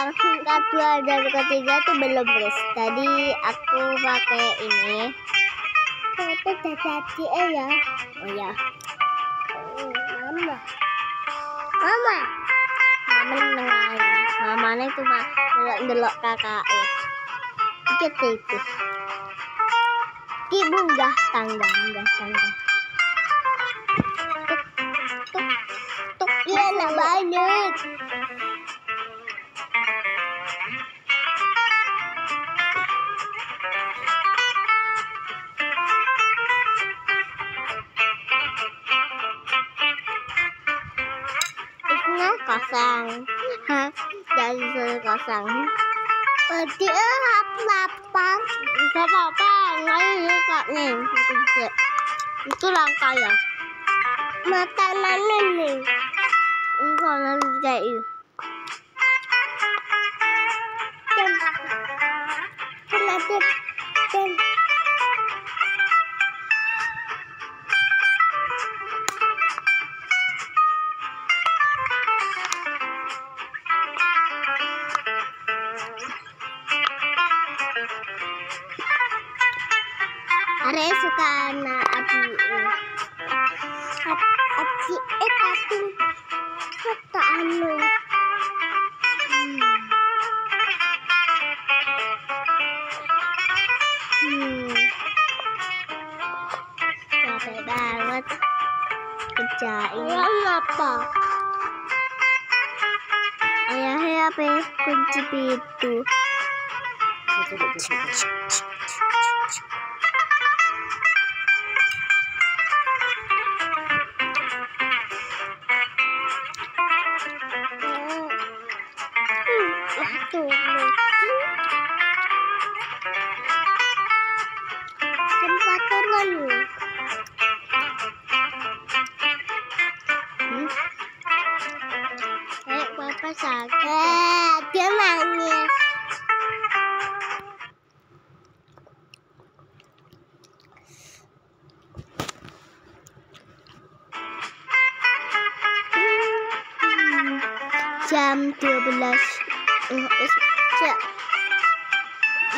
yang kedua dan ketiga tuh belum guys. Tadi aku pakai ini. Tapi tadi eh ya. Oh ya mama. Mama. Mama nengahin mamanya cuma delok-delok kakaknya gitu itu Ki munggah tangga munggah tangga. Tuk tuk tuk iya lah banyak Isinya kosong. Hah? Dari sini kosong. Berarti eh lapar. Gak apa-apa, nggak ini kak nih. Itu bisa. Itu langka ya. Makanannya nih. Enggak nanti kayak itu. Dan, dan nanti, dan, anu. Hmm. Hmm. Capek banget kerjain. apa? Ayahnya apa? Kunci pintu. Waktu tempat tenang.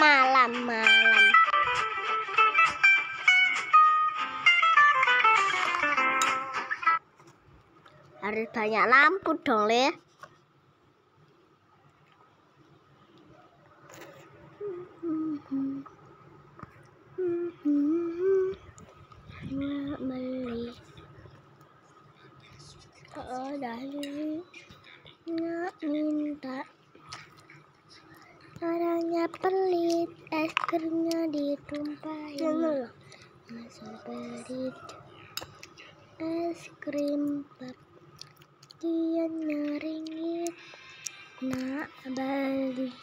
Malam malam. Harus banyak lampu dong le. Beli. Oh, dari nggak minta orangnya pelit es krimnya ditumpahin masa pelit. Es krim pap dia nyaringit nak bali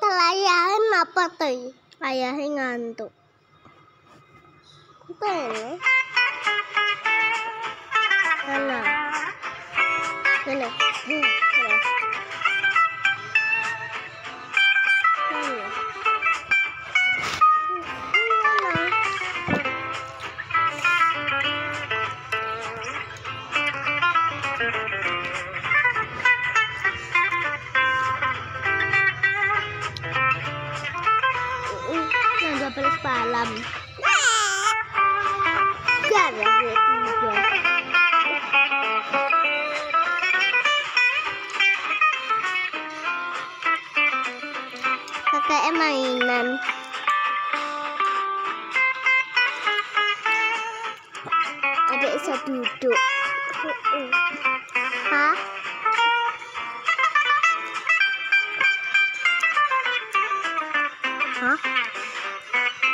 Layahin apa tuh? Layahin ngantuk. Ini? Mana? Mana? Hmm, mana? Mana? Mana? Yang 12 malam. Gak ada kẽ mà làm ada satu duduk hah hah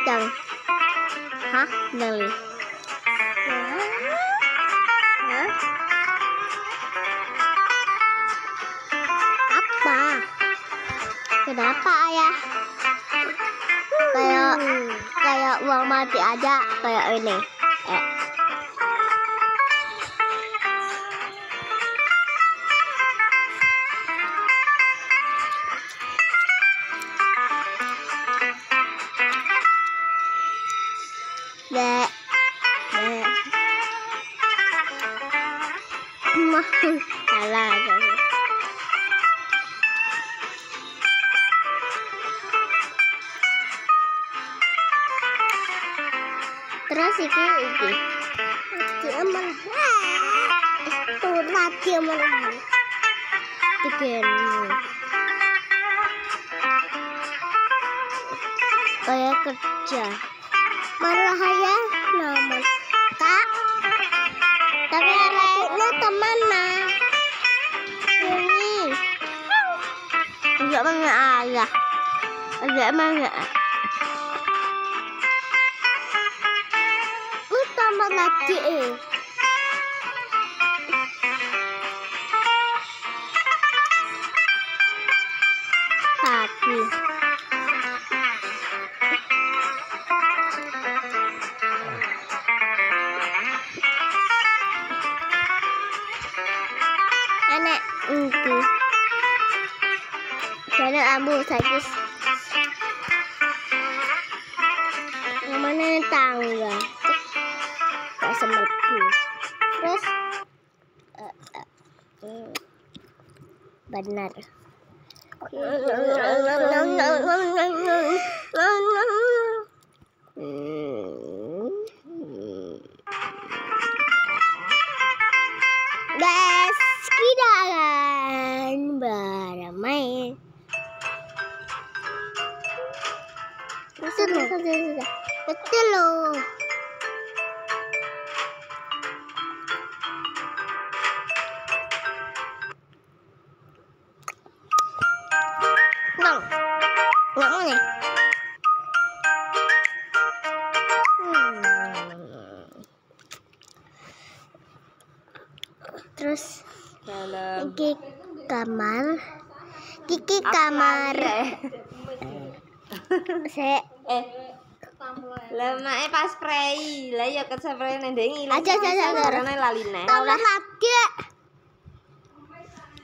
dang hah dang Kenapa ayah? Kayak kayak uang mati aja kayak ini. Eh. Dek. Dek. Mah, salah. Terus iki iki. Iki aman. Itu lagi aman. Tiga Kayak kerja. Marah ya, namun tak. Tapi lu teman nah. Ini. Enggak mana ayah. Enggak mana. Lagi. Lagi. Anak itu. Jadi ambu sakit. Yang mana tangga? Gak semerbu. Terus eh, eh, hmm, benar. Kamar. Saya eh lemake pas spray. Lah ya ket spray nang ndengi. Aja, aja, aja. Karena lali neh. tambah lagi.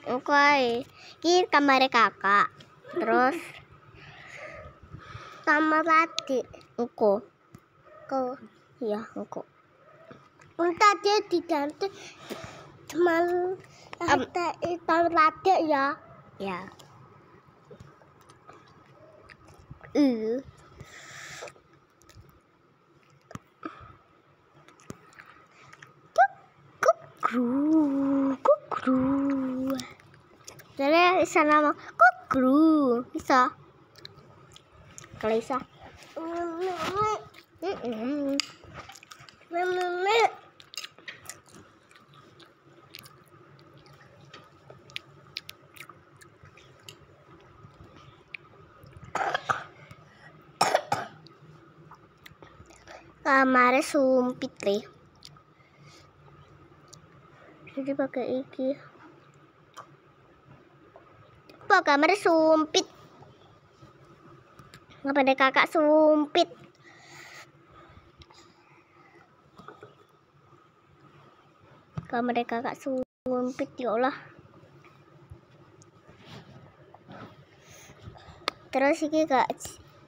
Oke, ini kamar kakak. Terus tambah lagi. Engko. Engko. Iya, engko. Entah dia diganti ada tambah lagi ya. Ya. Uh. Kukru, kukru. Jadi bisa nama kukru, bisa. Kalau bisa. Mm-mm. Kamarnya sumpit nih. Jadi pakai iki. Apa kamarnya sumpit? Ngapa deh kakak sumpit? Kamar deh kakak sumpit ya Allah. Terus iki kak,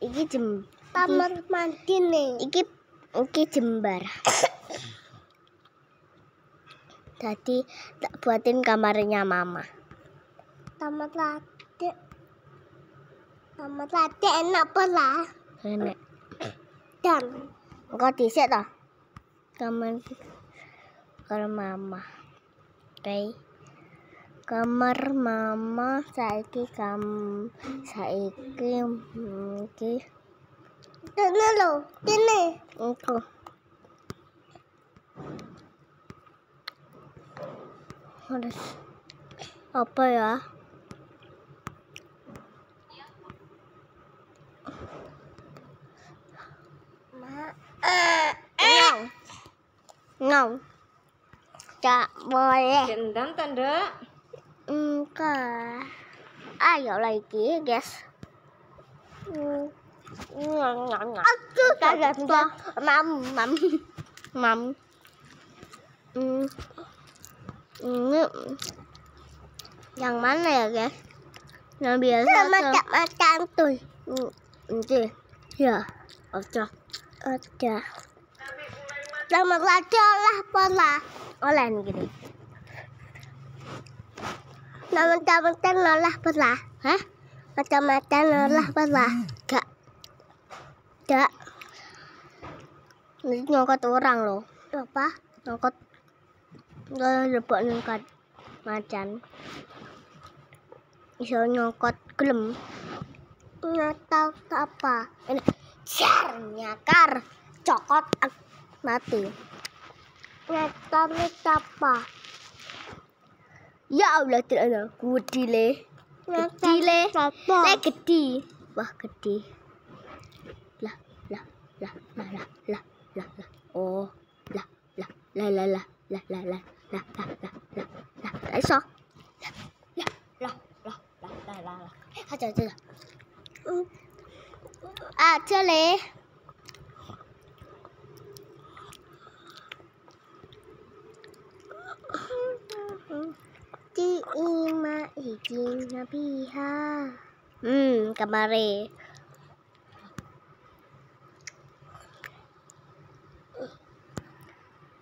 iki jem. Kamar mandi nih. Iki iki jembar. Jadi tak buatin kamarnya mama. Tamat lati. Tamat lati enak pula. Enak. Dan engkau disik toh? Kamar kamar mama. Oke. Kamar mama saiki kam saiki hmm, iki. Dene lo, dene. Engko. Harus apa ya? Ngau. Ngau. Tak boleh. Gendam tanda. Enggak. Ayo lagi, guys. ngọn ngọn ngọn cá gà to mầm mầm mầm rằng mắn này ừ. Ừ, à kìa. Nó bia ra mà chạm mà chạm tôi gì? Giờ ở cho. Ở cho. Đâu mà là cho là con là. Con là gì? Đi nó mình chạm mình tên nó là con là. Hả? Mà chạm mà tên nó là con là. Cả Nyokot orang loh. Apa? Gak lebok nyokot. Macan. Iso nyokot gelem. Nyata apa? Ini. Jar nyakar. Cokot mati. Nyakar apa? Ya Allah tidak ada. Gede le. Gede le. Le gede. Wah gede. Lah lah lah lah lah lah lah lah. Oh lah lah lah lah lah lah lah lah lah lah lah lah lah lah iso. Lah lah lah lah lah lah lah. Aja aja. À, chưa lẽ Di ima izin nabiha Hmm,